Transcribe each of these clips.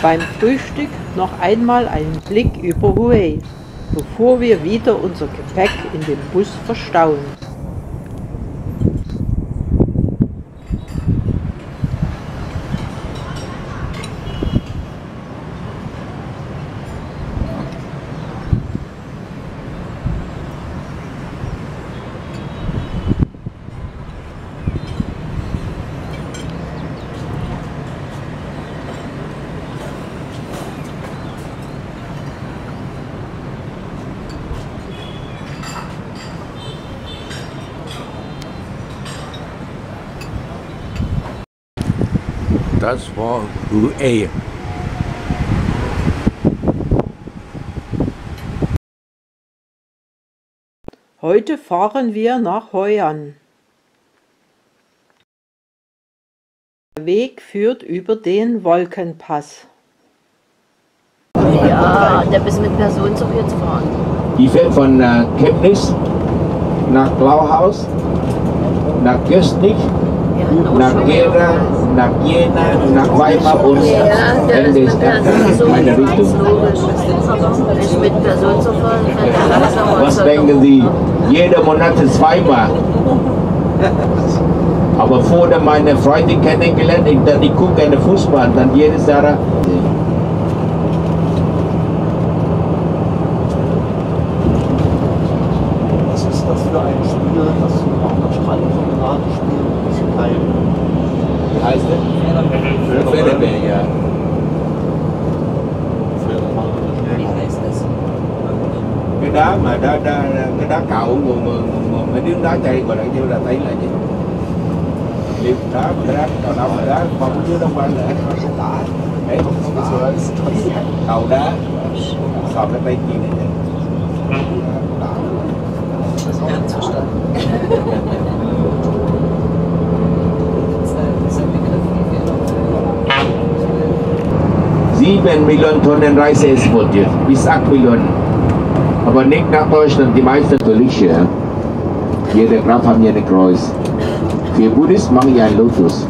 Beim Frühstück noch einmal einen Blick über Hue, bevor wir wieder unser Gepäck in den Bus verstauen. Das war Hue. Heute fahren wir nach An. Der Weg führt über den Wolkenpass. Ja, der bis mit Personenzug jetzt fahren. Die fährt von äh, Chemnitz nach Blauhaus, nach Göstnich, nach Gera, nach Jena, nach Weimar und Ja, mit ist dann Personenzug. meine Richtung. Was denken Sie? Jeder Monat zweimal. Aber vorher meine Freundin kennengelernt, ich, dann ich gucke gerne Fußball, dann jedes Jahr. Đá mà đá, đá, cái đá cạo mà, mà, mà mấy đứa đá chạy gọi là như là thấy là gì? Liệp đá mà cái đá cạo đâu mà đá không có dưới đâu quanh nữa. Đấy, cầu đá, sò cái tay kia này. Sieben Millionen Tonnen Reis exportiert, bis acht Millionen. Aber nicht nach Deutschland, die meisten natürlich. Ja. Jeder Graf haben hier eine Kreuz. Wir Buddhisten machen ja ein Lotus.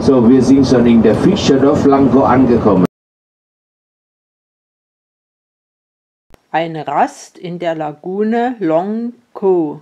So, wir sind schon in der Fischerdorf Lanko angekommen. Eine Rast in der Lagune Long Co.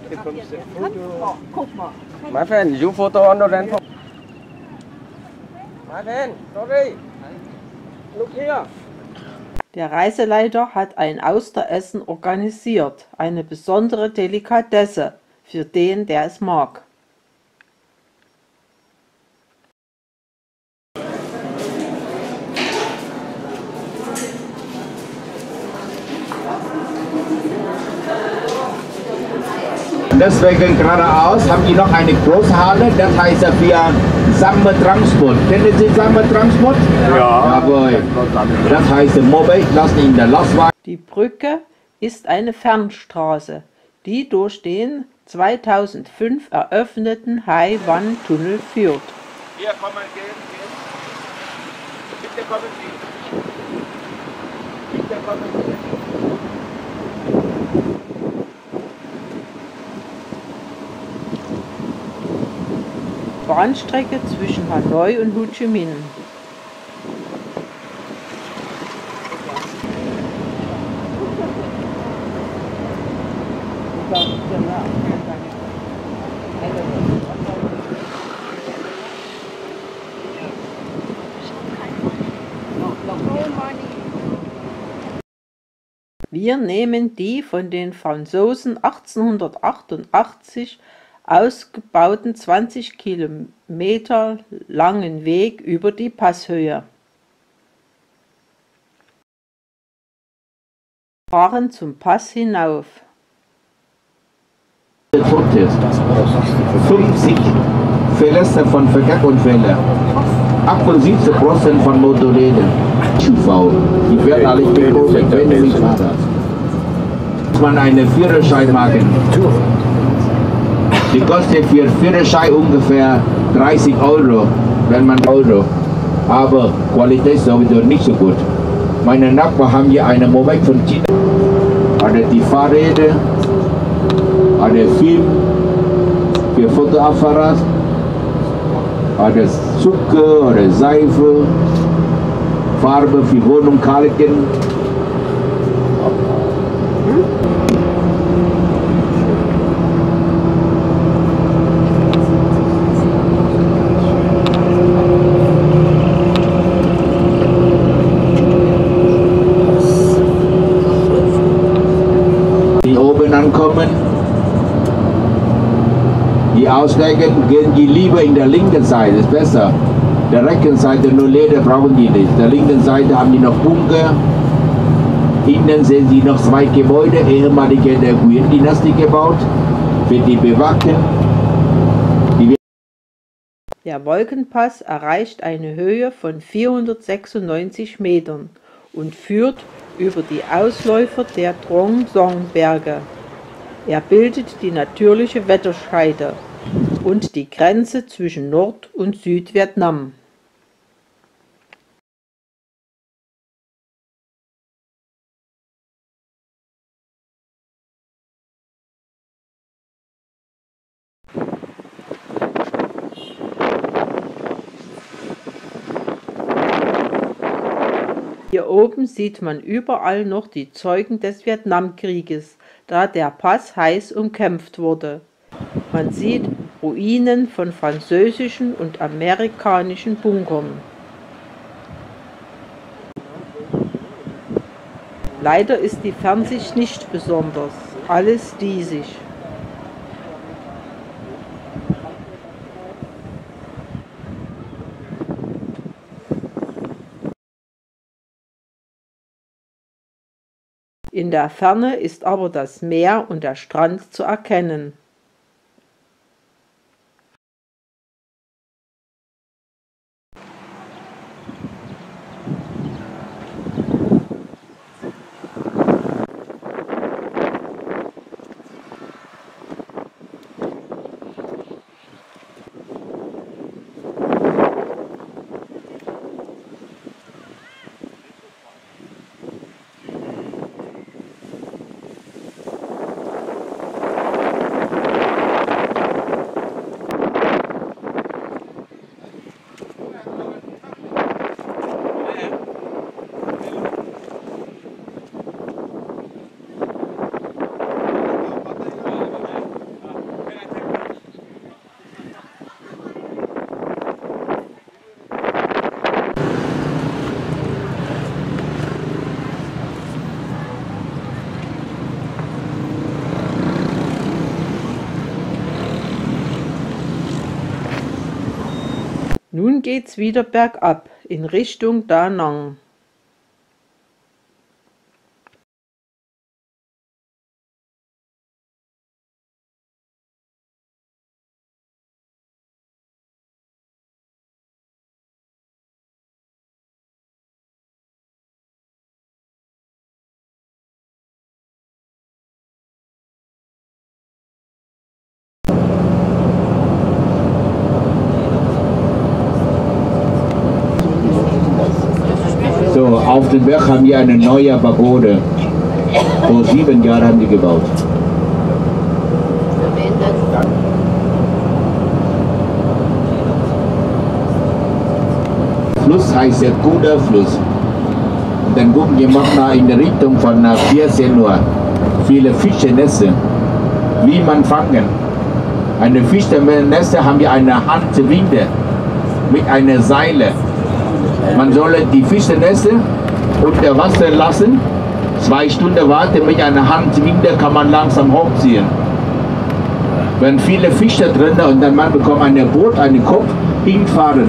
Bekommst du friend, you photo on the rent. Friend, sorry. Look here. Der Reiseleiter hat ein Austeressen organisiert, eine besondere Delikatesse für den, der es mag. Deswegen geradeaus haben die noch eine große Halle, das heißt für Sammeltransport. Kennen Sie Sammeltransport? Ja. Jawohl. Das heißt Mobile, lassen in der Lastwagen. Die Brücke ist eine Fernstraße, die durch den 2005 eröffneten Hai-Wan-Tunnel führt. Hier kommen, gehen, gehen. Bitte kommen Sie. Bitte kommen Sie. Bahnstrecke zwischen Hanoi und Ho Chi Minh. Wir nehmen die von den Franzosen 1888 ausgebauten 20 Kilometer langen Weg über die Passhöhe. Fahren zum Pass hinauf. 50 Verletzte von Verkehrsunfällen, 78 Prozent von Motorrädern, Schuhfau, die werden alle gekocht, wenn sie Fahrrad. Muss man einen Führerschein machen. Die kostet für Führerschein ungefähr 30 Euro, wenn man Euro. Aber Qualität ist sowieso nicht so gut. Meine Nachbarn haben hier eine Mobile von China. Ada die Fahrräder, ada Film für Fotoapparat, ada Zucker oder Seife, Farbe für Wohnung kalken. Die oben ankommen, die aussteigen, gehen die lieber in der linken Seite, ist besser. Der rechten Seite nur Leder brauchen die nicht. Der linken Seite haben die noch Bunker. Innen sehen Sie noch zwei Gebäude, ehemalige der Guyen-Dynastie gebaut, für die Bewachen. Der Wolkenpass erreicht eine Höhe von 496 Metern und führt über die Ausläufer der Trongson-Berge. Er bildet die natürliche Wetterscheide und die Grenze zwischen Nord- und Südvietnam. Hier oben sieht man überall noch die Zeugen des Vietnamkrieges, da der Pass heiß umkämpft wurde. Man sieht Ruinen von französischen und amerikanischen Bunkern. Leider ist die Fernsicht nicht besonders, alles diesig. In der Ferne ist aber das Meer und der Strand zu erkennen. Nun geht's wieder bergab in Richtung Da Nang. So, auf dem Berg haben eine neue Pagode. Vor sieben Jahren haben die gebaut. Fluss heißt der guter Fluss. Dann gucken wir manchmal in der Richtung von äh, 14 Uhr. Viele Fischernetze. Wie man fangen. Eine Fischernetze haben wir eine Handwinde mit einer Seile. Man soll die Fischernetze unter Wasser lassen Zwei Stunden warten mit einer Handwinde kann man langsam hochziehen. Wenn viele Fische drin und dann man bekommt ein Boot, einen Kopf hinfahren.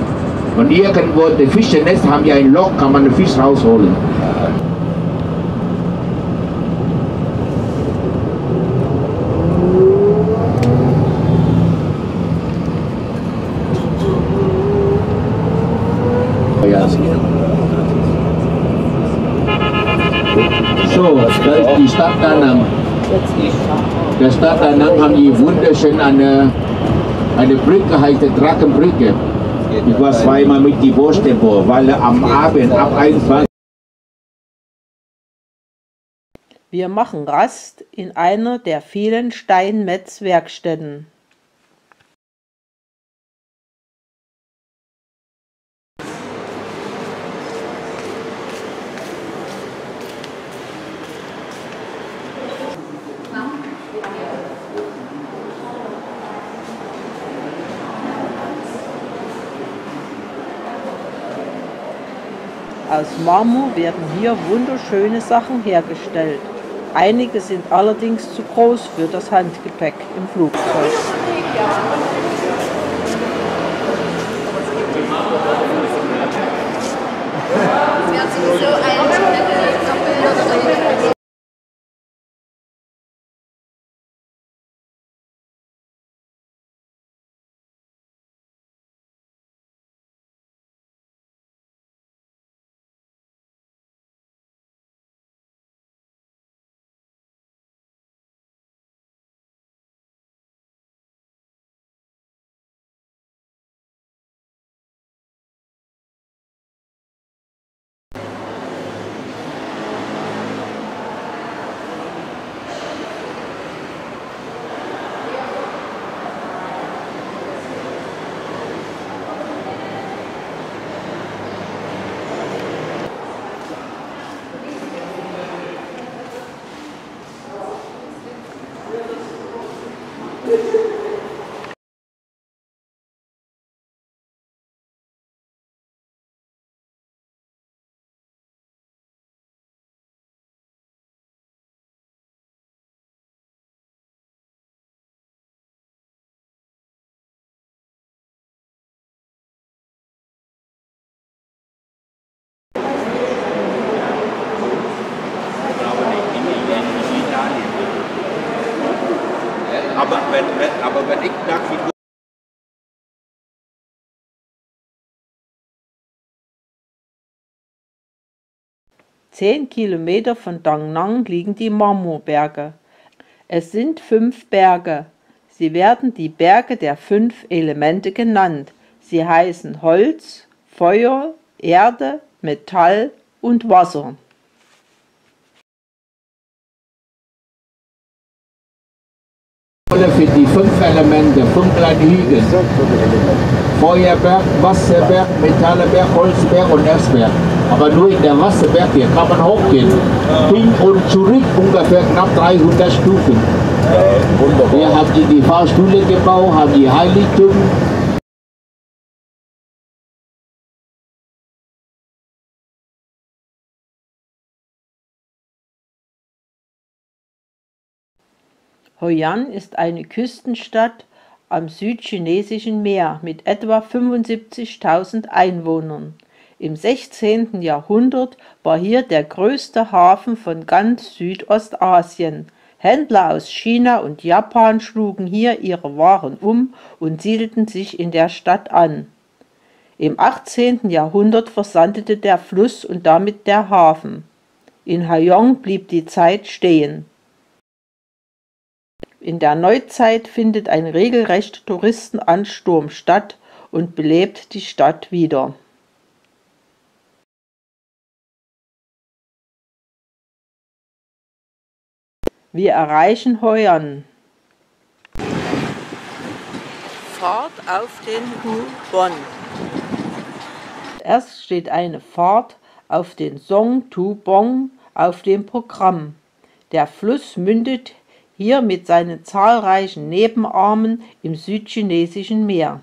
Und irgendwo, die Fischernest haben ja ein Loch, kann man den Fisch rausholen. Ja. So, das ist die Stadt Danang. Der Stadt Danang haben die wunderschön eine, eine Brücke, heißt die Drachenbrücke. Ich war zweimal mit die Boostempel, weil am Abend ab 21 Wir machen Rast in einer der vielen Steinmetzwerkstätten. Aus Marmor werden hier wunderschöne Sachen hergestellt. Einige sind allerdings zu groß für das Handgepäck im Flugzeug Doppel- Aber wenn, wenn, aber wenn ich nach wie vor Zehn Kilometer von Da Nang liegen die Marmorberge. Es sind fünf Berge. Sie werden die Berge der fünf Elemente genannt. Sie heißen Holz, Feuer, Erde, Metall und Wasser. Für die fünf Elemente, fünf kleine Hügel. Feuerberg, Wasserberg, Metallberg, Holzberg und Erzberg. Aber nur in der Wasserberg hier kann man hochgehen. Hin und zurück ungefähr knapp 300 Stufen. Wir haben die, die Fahrstühle gebaut, haben die Heiligtum. Hoi An ist eine Küstenstadt am südchinesischen Meer mit etwa 75.000 Einwohnern. Im 16. Jahrhundert war hier der größte Hafen von ganz Südostasien. Händler aus China und Japan schlugen hier ihre Waren um und siedelten sich in der Stadt an. Im 18. Jahrhundert versandete der Fluss und damit der Hafen. In Hayong blieb die Zeit stehen. In der Neuzeit findet ein regelrechter Touristenansturm statt und belebt die Stadt wieder. Wir erreichen An. Fahrt auf den Hu Bon. Erst steht eine Fahrt auf den Song Tu Bong auf dem Programm. Der Fluss mündet hier mit seinen zahlreichen Nebenarmen im südchinesischen Meer.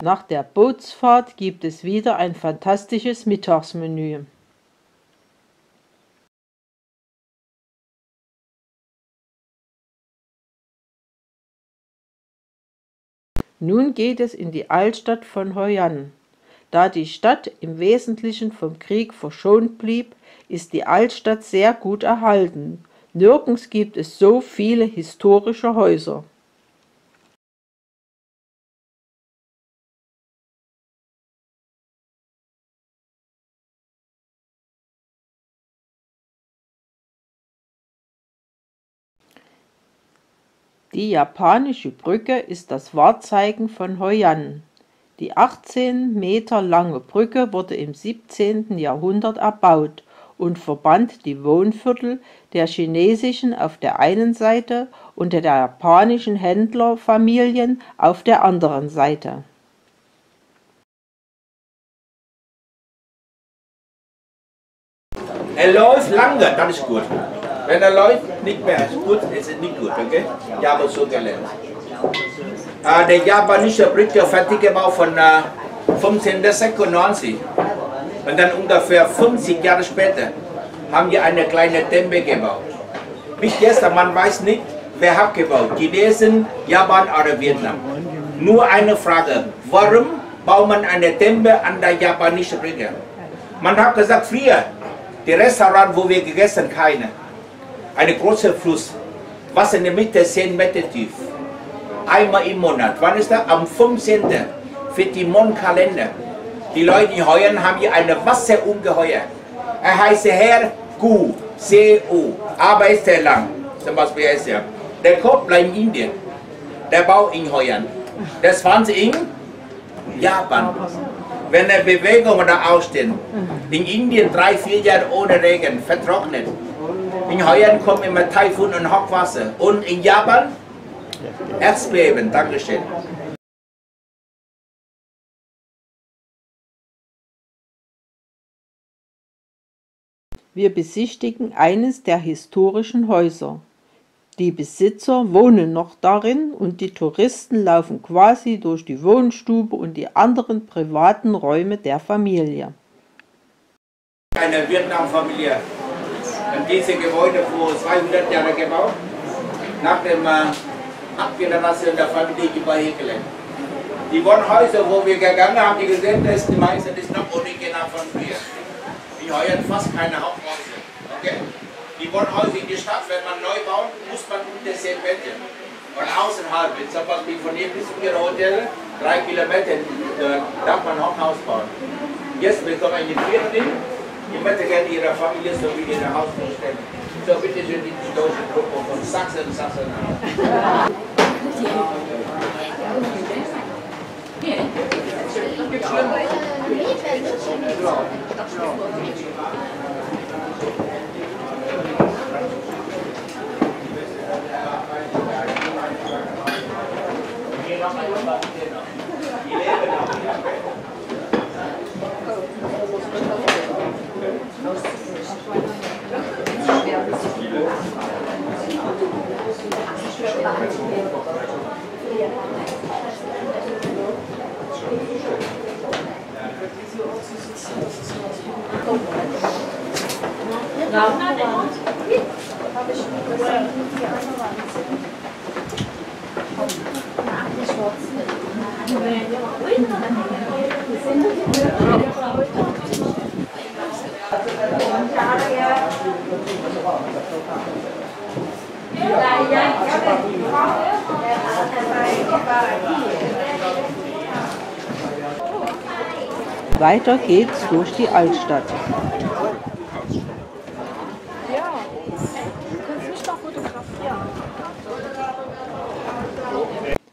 Nach der Bootsfahrt gibt es wieder ein fantastisches Mittagsmenü. Nun geht es in die Altstadt von Hoi An. Da die Stadt im Wesentlichen vom Krieg verschont blieb, ist die Altstadt sehr gut erhalten. Nirgends gibt es so viele historische Häuser. Die japanische Brücke ist das Wahrzeichen von Hoi An. Die 18 Meter lange Brücke wurde im 17. Jahrhundert erbaut und verband die Wohnviertel der chinesischen auf der einen Seite und der japanischen Händlerfamilien auf der anderen Seite. Er läuft lange, das ist gut. Wenn er läuft, nicht mehr ist gut, ist es nicht gut, okay? Ich habe so gelernt. Äh, der japanische Brücke fertig gebaut von äh, 1596. Und dann ungefähr 50 Jahre später haben wir eine kleine Tempe gebaut. Bis jetzt, man weiß nicht, wer hat gebaut. Chinesen, Japan oder Vietnam. Nur eine Frage, warum baut man eine Tempe an der japanischen Brücke? Man hat gesagt, früher, die Restaurant, wo wir gegessen keine. Eine große Fluss, Wasser in der Mitte 10 Meter tief. Einmal im Monat. Wann ist das? Am 15. für die Mondkalender. Die Leute in Heuern haben hier eine Wasserungeheuer. Er heißt Herr Gu, C-U, aber ist sehr lang. Zum Beispiel ist er. Der Kopf bleibt in Indien. Der Bau in Heuern. Das fand sie in Japan. Wenn eine Bewegung da aussteht, in Indien drei, vier Jahre ohne Regen, vertrocknet. In Heuern kommt immer Taifun und Hochwasser. Und in Japan Erdbeben. Dankeschön. Wir besichtigen eines der historischen Häuser. Die Besitzer wohnen noch darin und die Touristen laufen quasi durch die Wohnstube und die anderen privaten Räume der Familie. Eine Vietnam-Familie. Und diese Gebäude vor 200 Jahren gebaut. Nach dem äh, Abgeneration der Familie überhergelegt. Die Wohnhäuser, wo wir gegangen haben, die gesehen, das die meisten ist noch original von früher. In Heuern fast keine Haupthäuser. Okay? Die Wohnhäuser in der Stadt, wenn man neu baut, muss man unter 10 Meter. Und außerhalb, zum Beispiel von hier bis zu Ihrem Hotel, drei Kilometer, da darf man Hochhaus bauen. Jetzt bekommen wir die Viertel, ich möchte gerne Ihre Familie sowie Ihre Haus vorstellen. So, bitte schön, die deutsche Gruppe von Sachsen, Sachsen. Weiter geht's durch die Altstadt.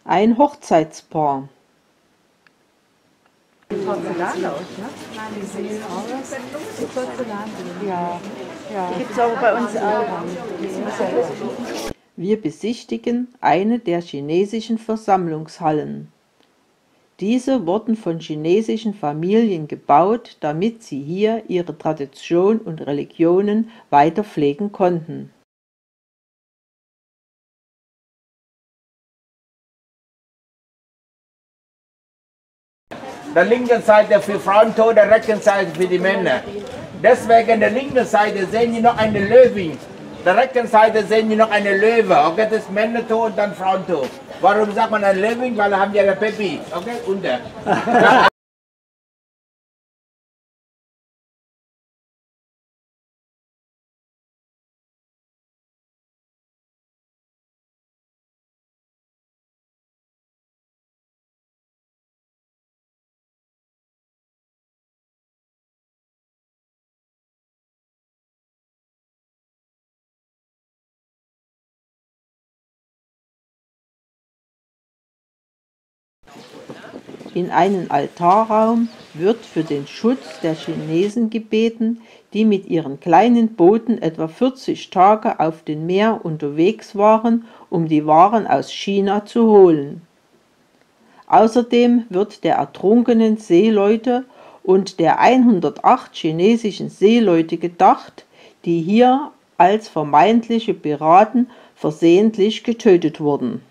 Ein Hochzeitspaar. Gibt es aber bei uns auch. Wir besichtigen eine der chinesischen Versammlungshallen. Diese wurden von chinesischen Familien gebaut, damit sie hier ihre Tradition und Religionen weiter pflegen konnten. Der linken Seite für Frauen-Tor, der rechten Seite für die Männer. Deswegen der linken Seite sehen Sie noch eine Löwin. Der rechten Seite sehen Sie noch eine Löwe. Okay, das ist Männertor und dann Frauentor. Warum sagt man ein Löwin? Weil da haben die eine Peppi. Okay, unter. In einen Altarraum wird für den Schutz der Chinesen gebeten, die mit ihren kleinen Booten etwa 40 Tage auf dem Meer unterwegs waren, um die Waren aus China zu holen. Außerdem wird der ertrunkenen Seeleute und der 108 chinesischen Seeleute gedacht, die hier als vermeintliche Piraten versehentlich getötet wurden.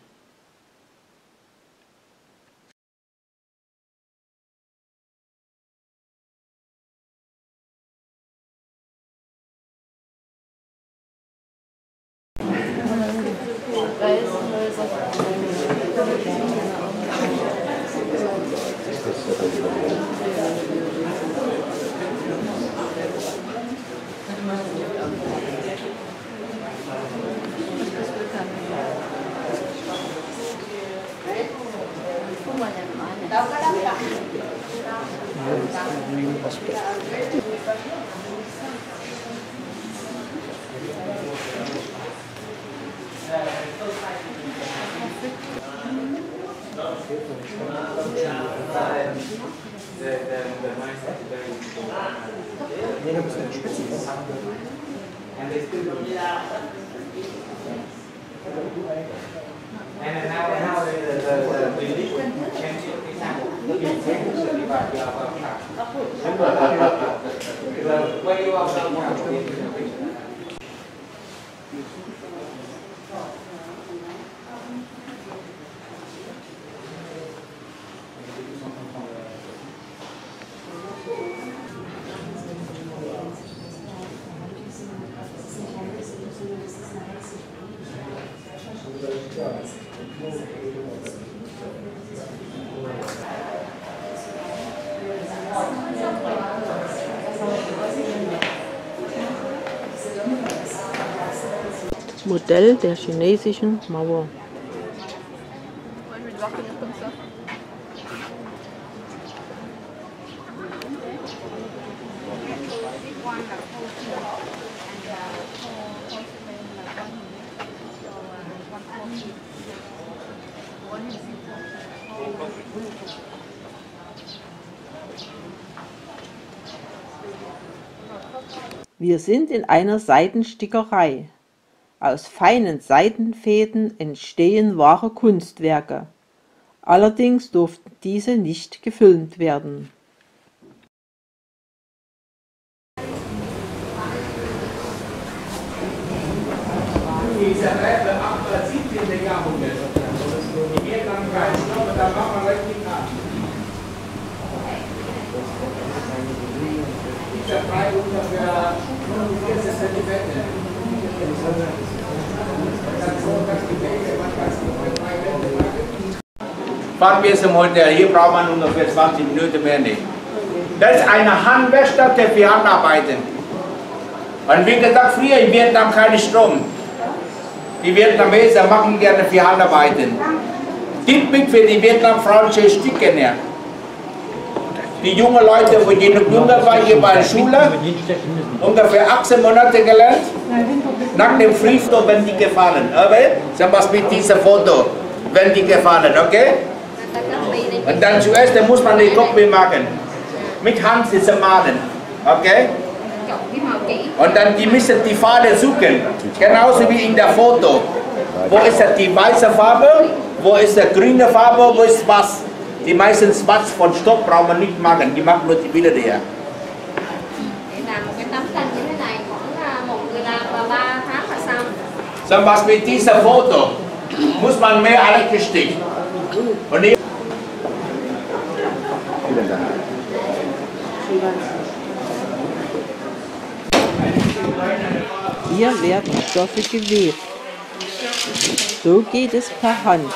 Modell der chinesischen Mauer. Wir sind in einer Seidenstickerei. Aus feinen Seidenfäden entstehen wahre Kunstwerke. Allerdings durften diese nicht gefilmt werden. Dieser Treppe ab 17. Jahrhundert. Die wird dann kein Stopp, da macht man richtig ab. Dieser frei ungefähr 45 Zentimeter. Fahren wir zum hier braucht man ungefähr 20 Minuten mehr nicht. Das ist eine Handwerkstätte für Handarbeiten. Und wie gesagt, früher in Vietnam kein Strom. Die Vietnameser machen gerne für Handarbeiten. Typisch für die Vietnamfrauen Sticken her. Die jungen Leute, wo die noch jünger waren, hier bei der Schule, ungefähr 18 Monate gelernt. Nach dem Frühstück, wenn die gefallen. Aber zum Beispiel dieses Foto, wenn die gefallen, okay? Und dann zuerst muss man die Kopie machen. Mit Hand ist malen, okay? Und dann die müssen die Farbe suchen, genauso wie in der Foto. Wo ist die weiße Farbe, wo ist die grüne Farbe, wo ist was? Die meisten Spots von Stock brauchen wir nicht machen, die machen nur die Bilder her. Zum Beispiel diese Foto muss man mehr alle gesticht. Und ich Hier werden Stoffe gewebt. So geht es per Hand.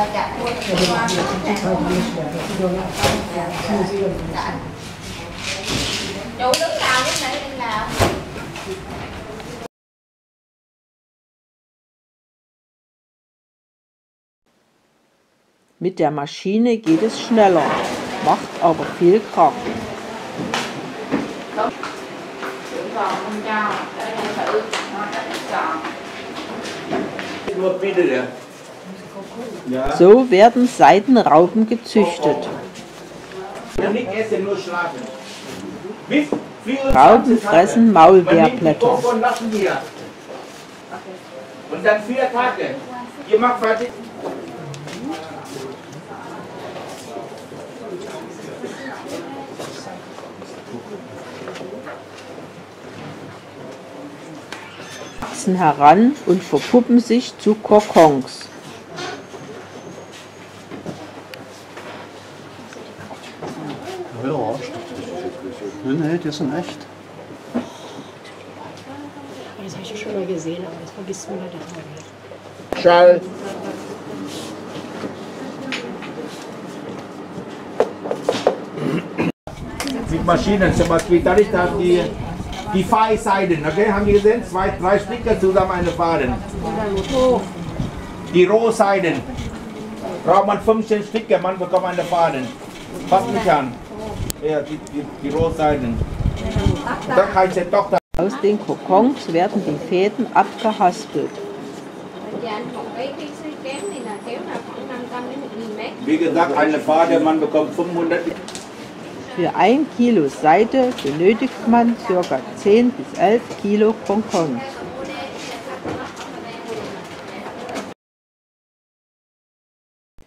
Chủ đứng nào đứng này đứng nào Mit der Maschine geht es schneller, macht aber viel Krach. Nur bitte, ja. So werden Seidenraupen gezüchtet. Nicht essen, nur schlafen. Bis 24 Raupen fressen. Maulbeerblätter. Und dann vier Tage. Ihr macht fertig. wachsen heran und verpuppen sich zu Kokons. Ja, nee, nee, die sind echt. Das habe ich schon mal gesehen, aber das vergisst man leider auch nicht. Schall. Mit Maschinen, zum Beispiel, da ist da die, die Fahrseiten, okay? Haben die gesehen? Zwei, drei Sticker zusammen eine Faden. Die Rohseiten. Braucht man 15 Sticker, man bekommt eine Faden. Passt mich an. Ja, die, die, die Rohseiten. Da ich doch da. Aus den Kokons werden die Fäden abgehaspelt. Thời gian một cái cái xi kém này là kéo là khoảng 500 đến 1000 mét Wie gesagt, eine Fade, man bekommt 500 Für ein Kilo Seide benötigt man ca. 10 bis 11 Kilo Kokons.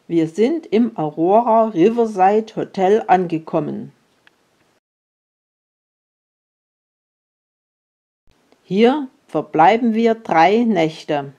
Wir sind im Aurora Riverside Hotel angekommen. Hier verbleiben wir drei Nächte.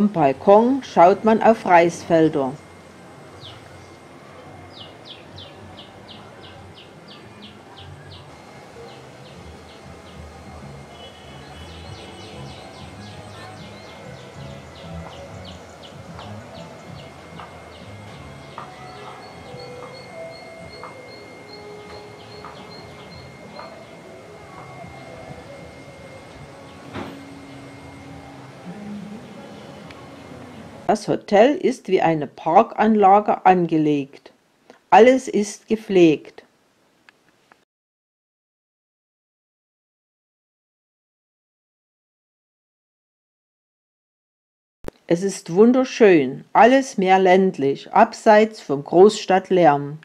Vom Balkon schaut man auf Reisfelder. Das Hotel ist wie eine Parkanlage angelegt. Alles ist gepflegt. Es ist wunderschön, alles mehr ländlich, abseits vom Großstadtlärm.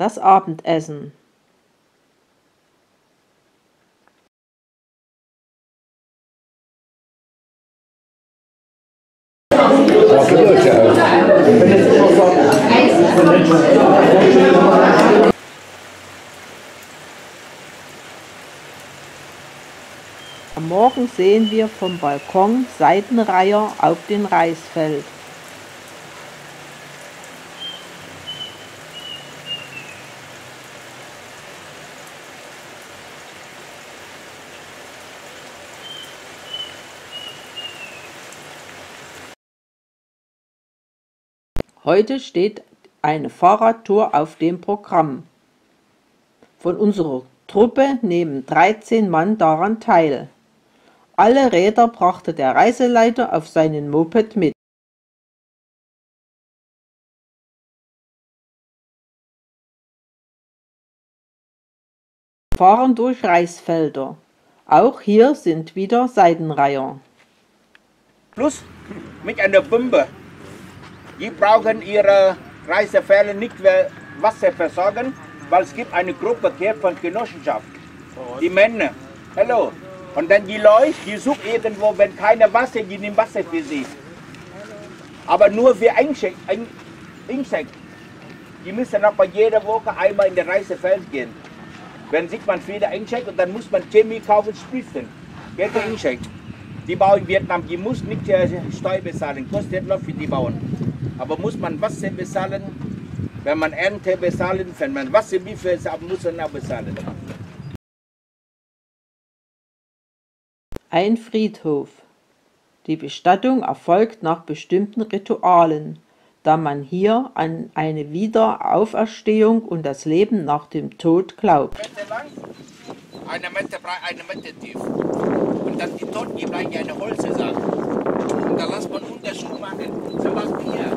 Das Abendessen. Am Morgen sehen wir vom Balkon Seitenreiher auf den Reisfeld. Heute steht eine Fahrradtour auf dem Programm. Von unserer Truppe nehmen 13 Mann daran teil. Alle Räder brachte der Reiseleiter auf seinen Moped mit. Fahren durch Reisfelder. Auch hier sind wieder Seitenreiher. Plus mit einer Pumpe. Die brauchen ihre Reisefälle nicht Wasser versorgen, weil es gibt eine Gruppe hier von Genossenschaft. Die Männer. Hallo. Und dann die Leute, die suchen irgendwo, wenn keine Wasser, die nehmen Wasser für sie. Aber nur für Insekt. Insekt. Die müssen aber jede Woche einmal in das Reisefeld gehen. Wenn sieht man viele Insekt und dann muss man Chemie kaufen, sprühen. Jede Insekt. Die Bauern in Vietnam, die muss nicht äh, Steuer bezahlen, kostet noch für die Bauern. Aber muss man Wasser bezahlen, wenn man Ernte bezahlen, wenn man Wasser liefert, muss man auch bezahlen. Ein Friedhof. Die Bestattung erfolgt nach bestimmten Ritualen, da man hier an eine Wiederauferstehung und das Leben nach dem Tod glaubt. Eine Meter breit, eine Meter tief. Und dann die Toten, die bleiben eine Holze sagen. Und da lässt man Unterschied machen. Zum Beispiel hier,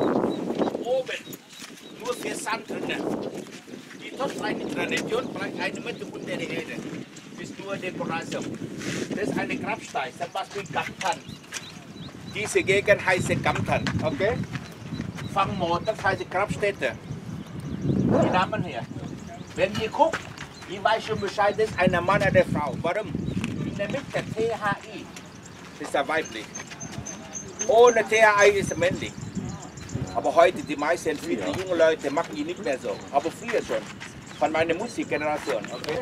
oben, nur für Sand drin. Die Todfreie Tradition bleibt eine Meter unter der Erde. Das ist nur Dekoration. Das ist eine Grabstein, zum Beispiel Gamtan. Diese Gegend heißt Gamtan, okay? Fangmord, das heißt Grabstätte. Die Namen hier. Wenn ihr guckt, ich weiß schon Bescheid, das ist eine Mann oder eine Frau. Warum? In der Mitte THI ist er weiblich. Ohne THI ist er männlich. Aber heute, die meisten, viele junge Leute machen die nicht mehr so. Aber früher schon. Von meiner Musikgeneration, okay?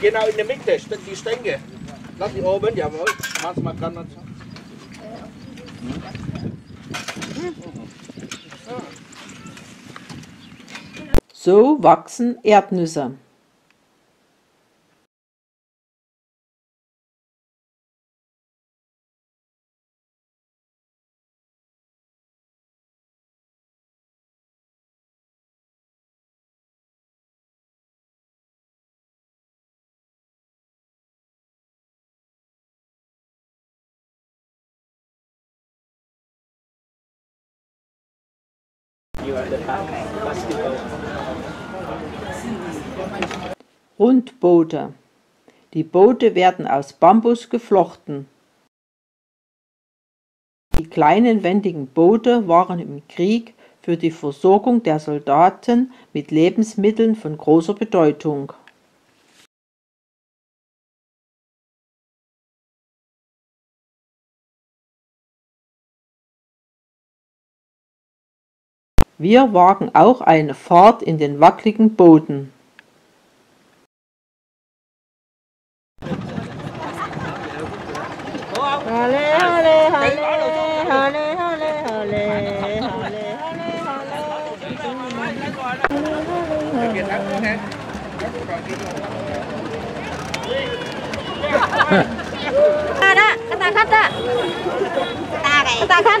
Genau in der Mitte steht die Stänge. Lass die oben, jawohl. Manchmal kann man so. So wachsen Erdnüsse. Rundboote. Die Boote werden aus Bambus geflochten. Die kleinen wendigen Boote waren im Krieg für die Versorgung der Soldaten mit Lebensmitteln von großer Bedeutung. Wir wagen auch eine Fahrt in den wackeligen Booten. Ta đó, cái ta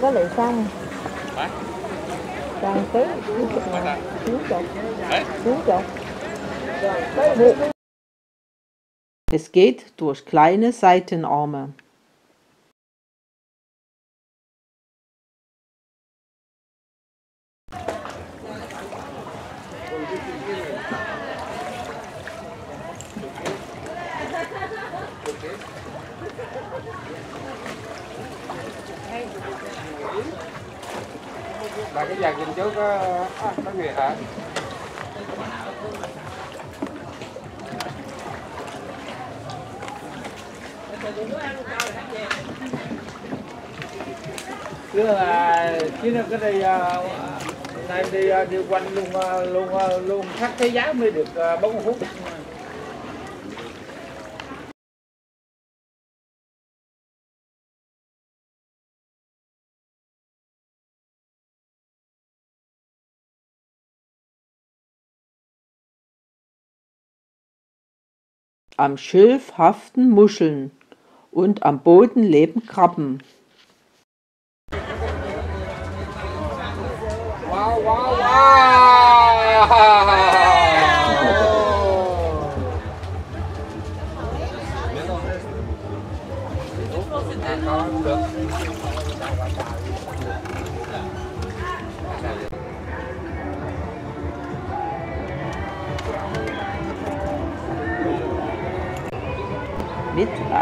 vào cái lệ xăng. Càng tới xuống chục. Xuống chục. Es geht durch kleine Seitenarme. cái dàn nhìn trước có ờ, à, có người hả? Cứ là chứ nó cái đi ờ, nay đi ờ, đi quanh luôn luôn luôn khắp cái giá mới được bốn phút. Am Schilf haften Muscheln und am Boden leben Krabben. wow wow wow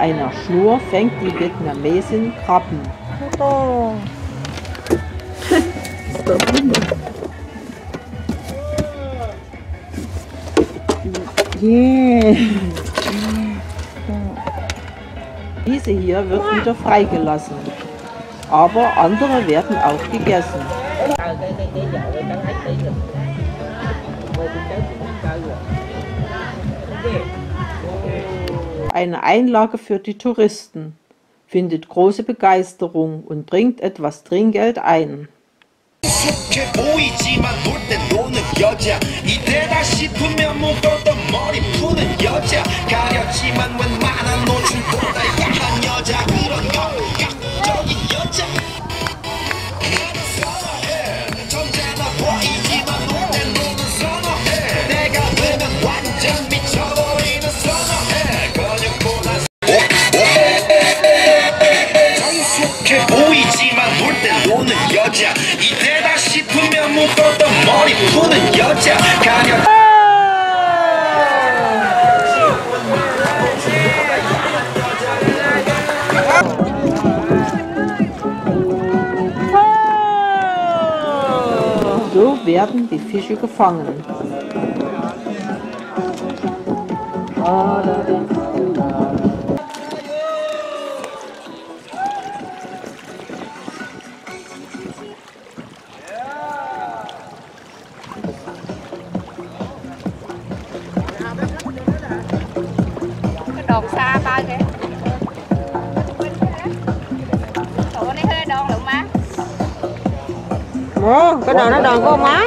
einer Schnur fängt die Vietnamesin Krabben. Diese hier wird wieder freigelassen, aber andere werden auch gegessen. Eine Einlage für die Touristen findet große Begeisterung und bringt etwas Trinkgeld ein. Fische gefangen. đồn xa ba kìa. Ủa, cái đồ nó đòn của má.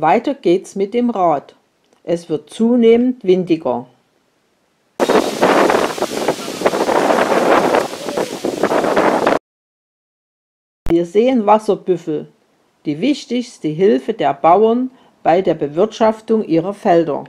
Weiter geht's mit dem Rad. Es wird zunehmend windiger. Wir sehen Wasserbüffel, die wichtigste Hilfe der Bauern bei der Bewirtschaftung ihrer Felder.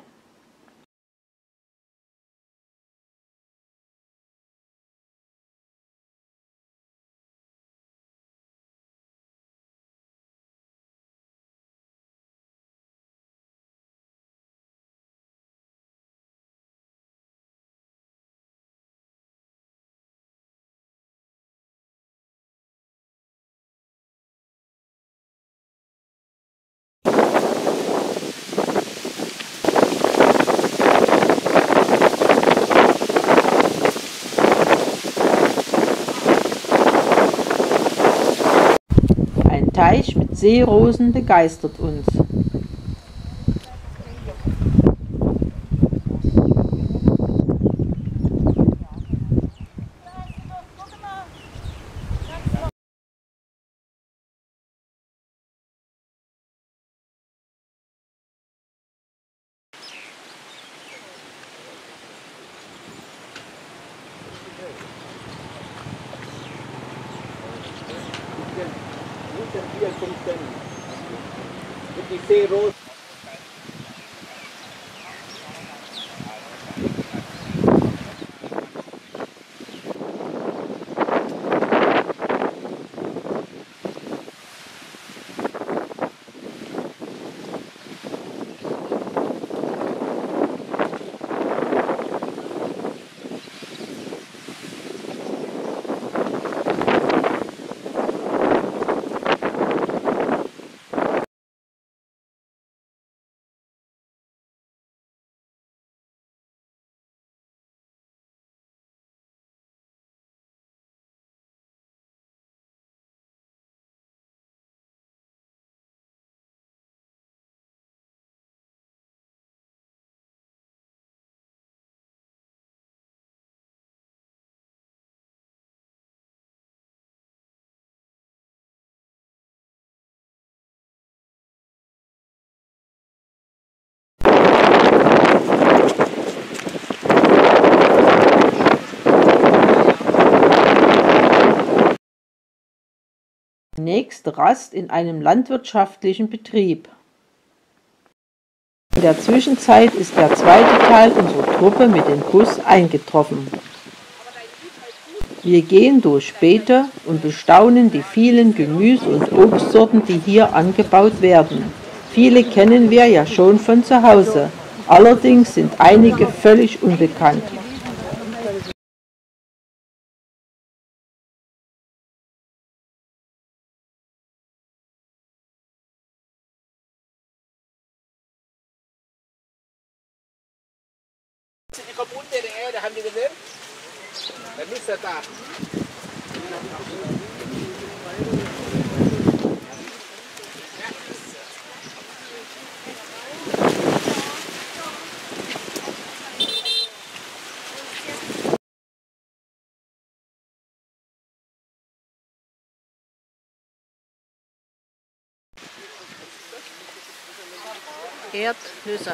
Ein Teich mit Seerosen begeistert uns. Nächste Rast in einem landwirtschaftlichen Betrieb. In der Zwischenzeit ist der zweite Teil unserer Truppe mit dem Bus eingetroffen. Wir gehen durch Beete und bestaunen die vielen Gemüse- und Obstsorten, die hier angebaut werden. Viele kennen wir ja schon von zu Hause, allerdings sind einige völlig unbekannt. Erdnüsse.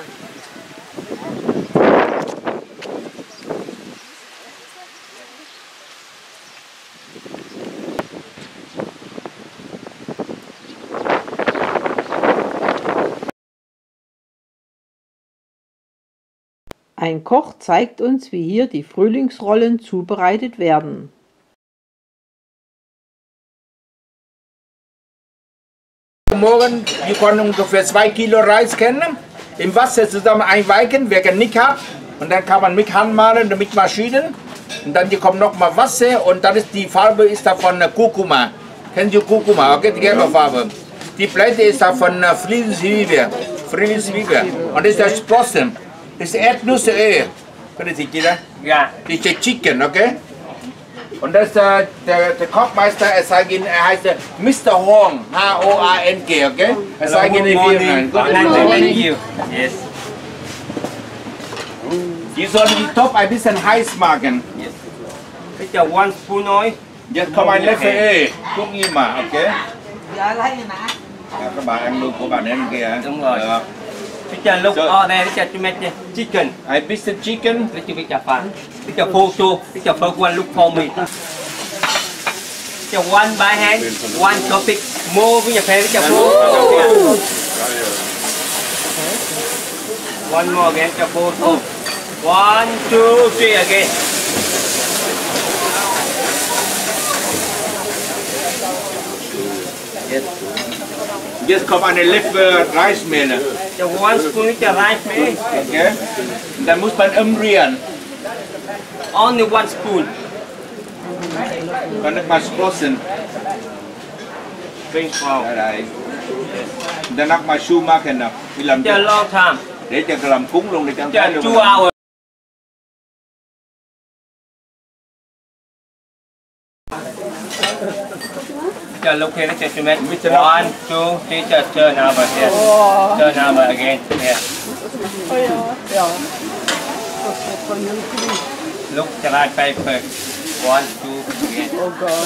Ein Koch zeigt uns, wie hier die Frühlingsrollen zubereitet werden. Morgen, die können ungefähr zwei Kilo Reis kennen, im Wasser zusammen einweichen, wer nicht hat. Und dann kann man mit Hand malen, mit Maschinen. Und dann die kommt noch mal Wasser und dann ist die Farbe ist davon äh, Kurkuma. Kennen Sie Kurkuma, okay, die gelbe Farbe. Die Blätter ist davon äh, Friedenszwiebel. Friedenszwiebel. Und das ist der Sprossen. Das ist Erdnussöl. Können Sie jeder? Ja. Das ist Chicken, okay? Und das ist äh, der, der Kochmeister, er sagt Ihnen, er heißt Mr. Hong, H-O-A-N-G, okay? Er sagt Ihnen, wie Good morning. Yes. Die sollen die Top ein bisschen heiß machen. Bây giờ one spoon thôi. Jetzt kommt ein Löffel Öl. Gucken Sie mal, okay? Ja, các bạn ăn luôn của bạn em kia. Đúng rồi. Được. Bây giờ lúc ở đây bây giờ chúng mình chicken. Ein bisschen Chicken. Bây giờ bây giờ phản. Bây giờ photo. Bây giờ first one look for me. Bây giờ one by hand, one topic. More bây giờ phải bây giờ photo. One more again, bây giờ photo. One, two, three again. Jetzt kommt eine Löffel Reismehl. Bây giờ one spoon bây giờ rice me. Okay? Dann muss man umrühren. Only one spoon. Dann nicht mal sprossen. Bring vào. Đây đây. Dann noch mal Schuh machen noch. Wie làm Bây giờ long time. Để cho làm cúng luôn để cho Bây giờ ăn luôn. two hours. Teacher, look here, gentlemen. One, two, teacher, turn over here. Turn over again. Here. Oh ja. Ja. Look right paper. One, two, again. Oh Gott.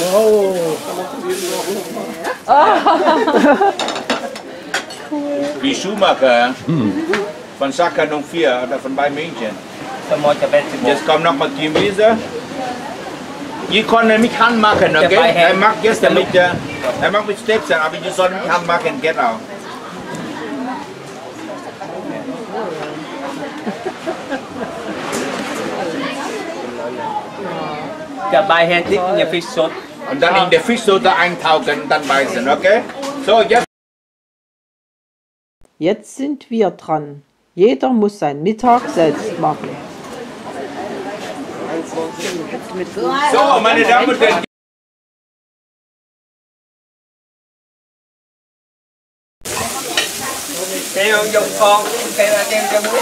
Wie Schumacher von Saka 04 oder von Bayern München. Jetzt kommt noch mal Team Wiese. Ihr könnt mich anmachen, okay? Er macht jetzt damit, er macht mit Steps, aber ihr sollt mich anmachen, get liegt in der Fischsuppe. Und dann in der Fischsoße eintauchen und dann beißen, okay? So, jetzt. Jetzt sind wir dran. Jeder muss sein Mittag selbst machen. So, meine Damen und Herren. Theo dùng con, là đem cho muối.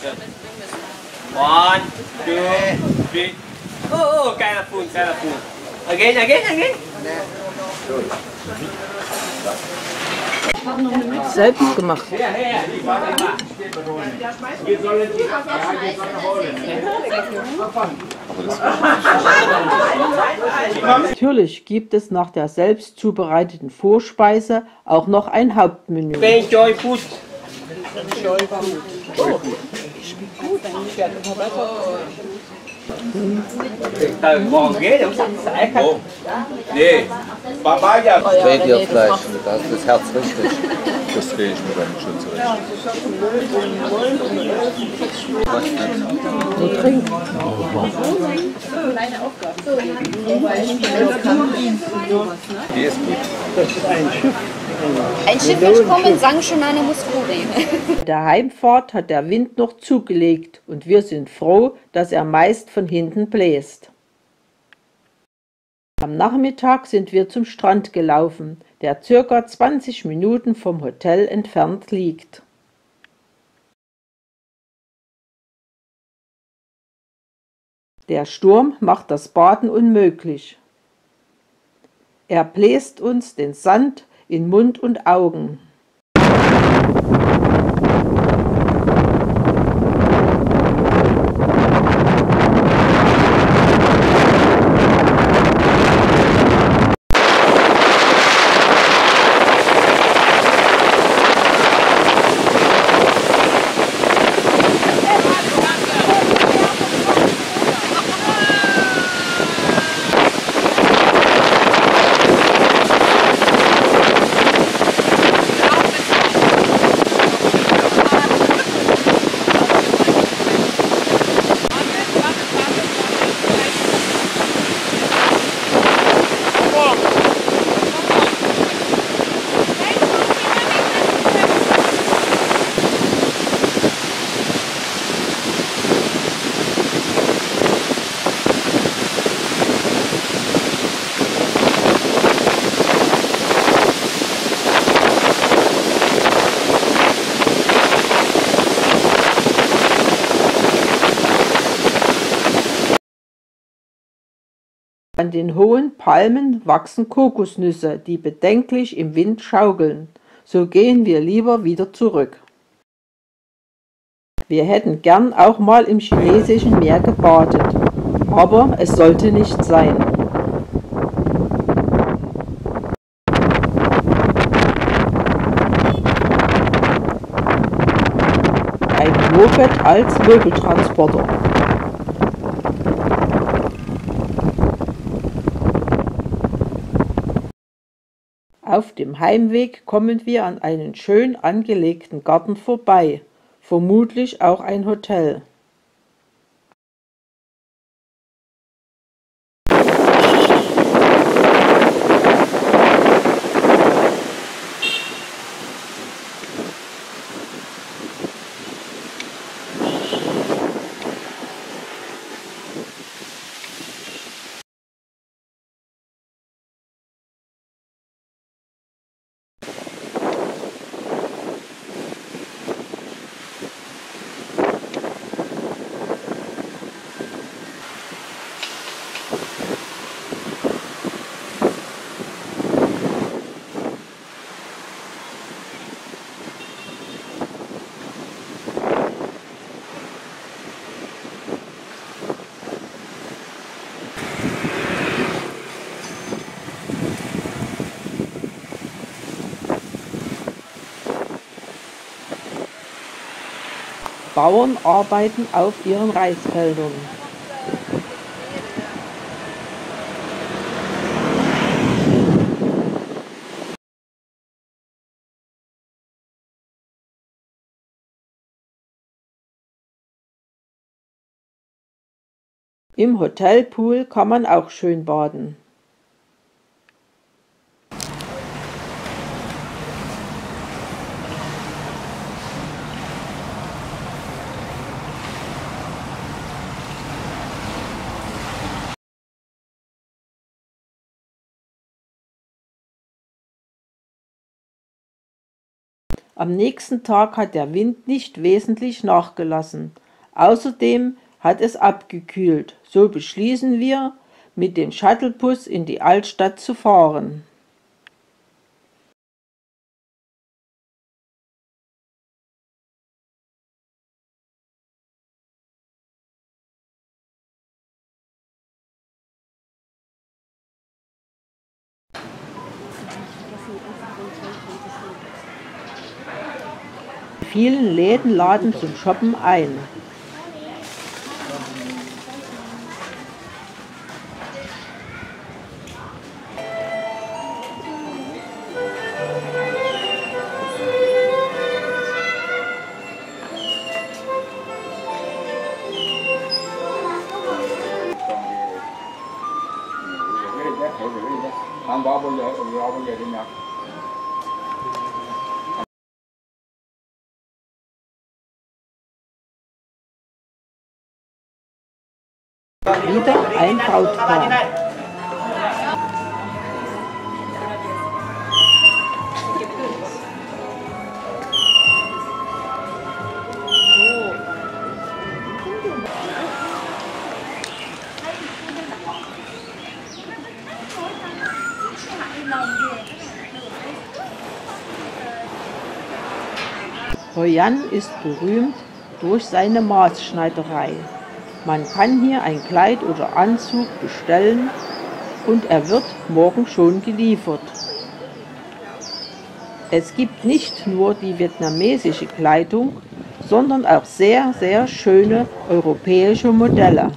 One, two, three. Oh, colorful, colorful. Again, again, again. Selbst gemacht. Natürlich gibt es nach der selbst zubereiteten Vorspeise auch noch ein Hauptmenü. Enjoy food. Từ còn ghế đều sạch sẽ không? Nee, Papaya. Rentierfleisch, da ist das Herz richtig. Das drehe ich mir dann schon zurecht. Nur trinken. Die ist gut. Ein Schiff wird kommen, sang schon eine Muscuri. Bei der Heimfahrt hat der Wind noch zugelegt und wir sind froh, dass er meist von hinten bläst. Am Nachmittag sind wir zum Strand gelaufen, der circa 20 Minuten vom Hotel entfernt liegt. Der Sturm macht das Baden unmöglich. Er bläst uns den Sand in Mund und Augen. An den hohen Palmen wachsen Kokosnüsse, die bedenklich im Wind schaukeln. So gehen wir lieber wieder zurück. Wir hätten gern auch mal im chinesischen Meer gebadet, aber es sollte nicht sein. Ein Moped als Möbeltransporter. Auf dem Heimweg kommen wir an einen schön angelegten Garten vorbei, vermutlich auch ein Hotel. Bauern arbeiten auf ihren Reisfeldern. Im Hotelpool kann man auch schön baden. Am nächsten Tag hat der Wind nicht wesentlich nachgelassen. Außerdem hat es abgekühlt, so beschließen wir, mit dem Shuttlepus in die Altstadt zu fahren. Vielen Läden laden zum Shoppen ein. Không có Wieder ein Brautpaar. Hoi-An ist berühmt durch seine Maßschneiderei. Man kann hier ein Kleid oder Anzug bestellen und er wird morgen schon geliefert. Es gibt nicht nur die vietnamesische Kleidung, sondern auch sehr, sehr schöne europäische Modelle.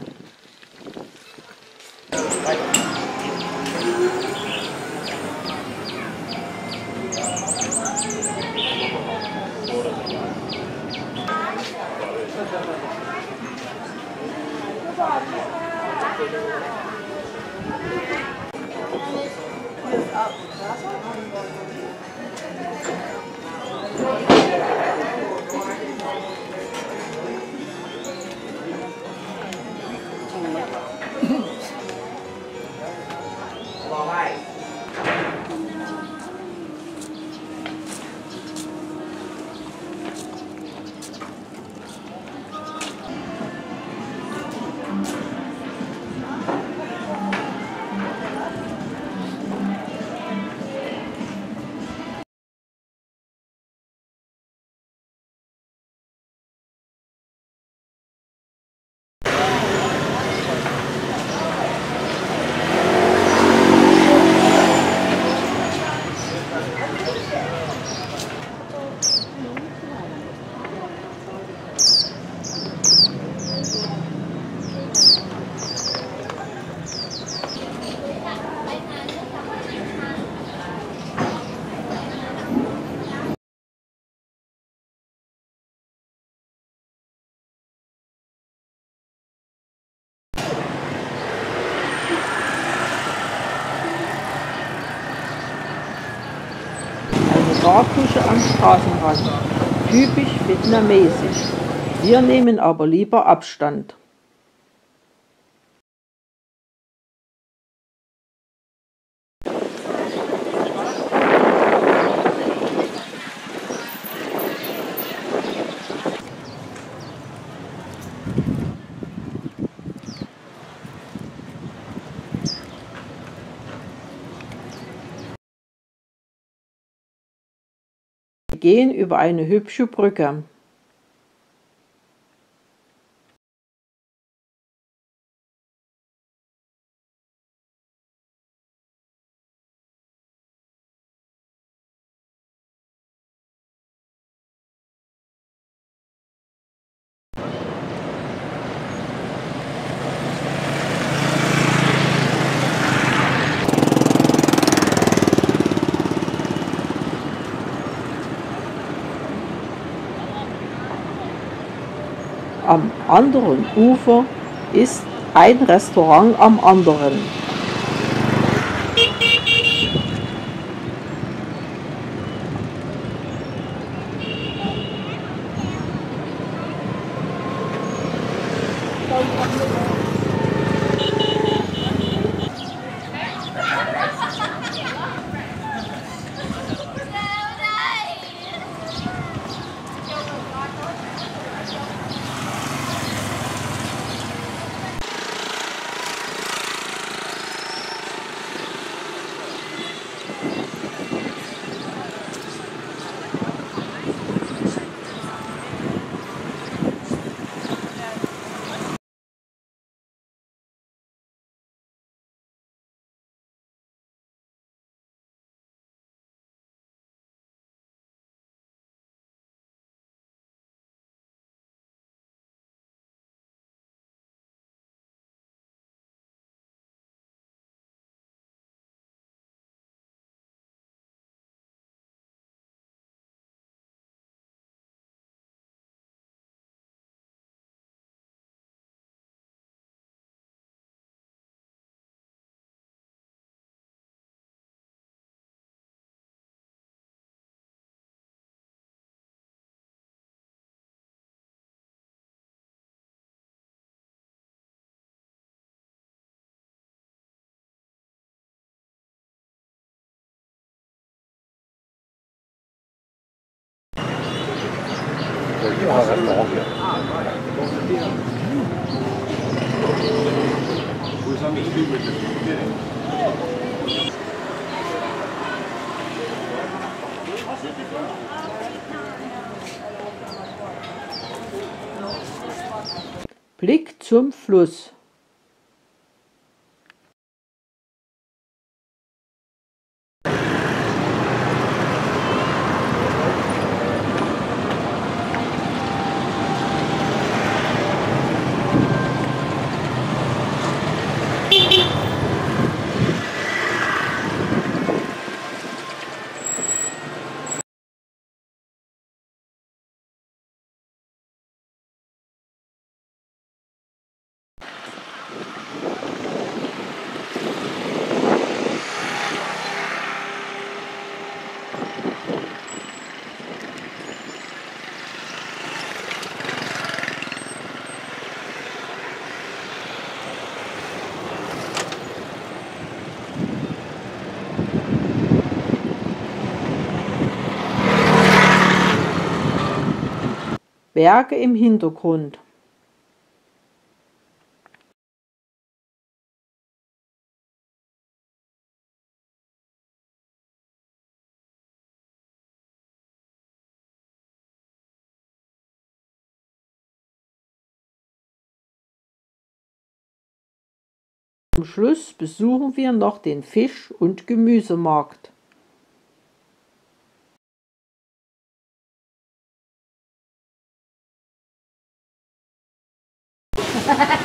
Barküche am Straßenrand. Typisch vietnamesisch. Wir nehmen aber lieber Abstand. Gehen über eine hübsche Brücke. am anderen Ufer ist ein Restaurant am anderen. Blick zum Fluss. Berge im Hintergrund. Zum Schluss besuchen wir noch den Fisch- und Gemüsemarkt. Ha ha ha.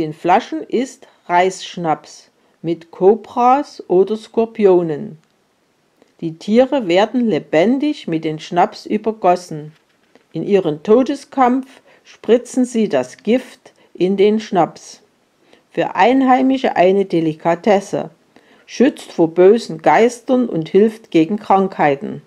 Den Flaschen ist Reisschnaps mit Kobras oder Skorpionen. Die Tiere werden lebendig mit den Schnaps übergossen. In ihrem Todeskampf spritzen sie das Gift in den Schnaps. Für Einheimische eine Delikatesse, schützt vor bösen Geistern und hilft gegen Krankheiten.